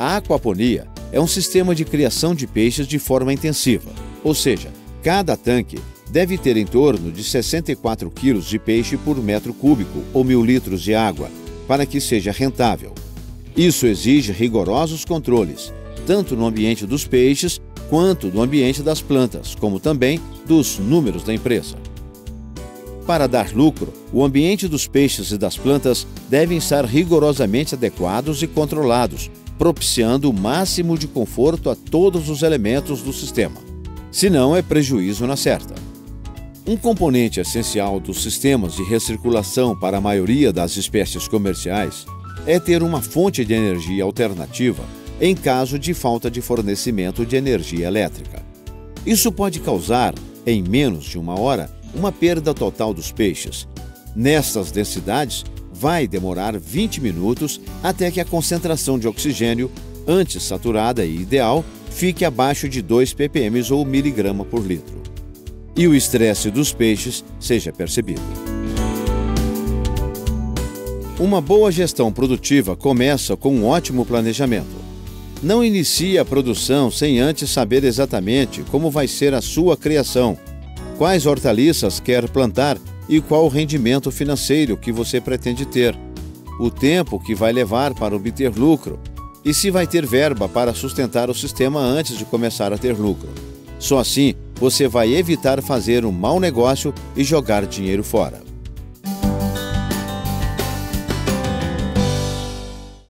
A aquaponia é um sistema de criação de peixes de forma intensiva, ou seja, cada tanque deve ter em torno de 64 quilos de peixe por metro cúbico ou mil litros de água, para que seja rentável. Isso exige rigorosos controles, tanto no ambiente dos peixes quanto no ambiente das plantas, como também dos números da empresa. Para dar lucro, o ambiente dos peixes e das plantas devem estar rigorosamente adequados e controlados, propiciando o máximo de conforto a todos os elementos do sistema. Senão, é prejuízo na certa. Um componente essencial dos sistemas de recirculação para a maioria das espécies comerciais é ter uma fonte de energia alternativa em caso de falta de fornecimento de energia elétrica. Isso pode causar, em menos de uma hora, uma perda total dos peixes. Nestas densidades, vai demorar 20 minutos até que a concentração de oxigênio, antes saturada e ideal, fique abaixo de 2 ppm ou miligrama por litro. E o estresse dos peixes seja percebido. Uma boa gestão produtiva começa com um ótimo planejamento. Não inicie a produção sem antes saber exatamente como vai ser a sua criação, quais hortaliças quer plantar e qual o rendimento financeiro que você pretende ter, o tempo que vai levar para obter lucro e se vai ter verba para sustentar o sistema antes de começar a ter lucro. Só assim você vai evitar fazer um mau negócio e jogar dinheiro fora.